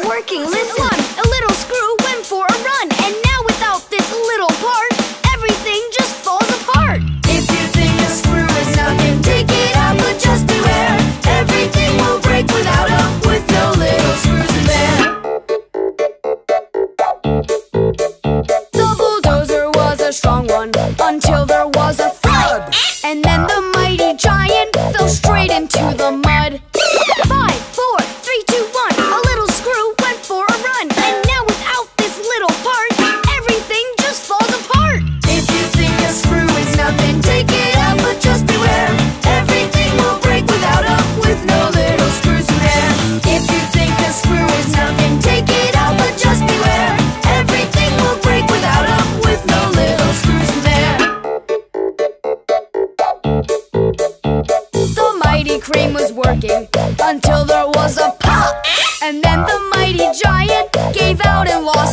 working. Listen, one, a little screw went for a run, and now without this little part, everything just falls apart. If you think a screw is nothing, take it out, but just beware. Everything will break without a, with no little screws in there. The bulldozer was a strong one until cream was working until there was a pop. And then the mighty giant gave out and lost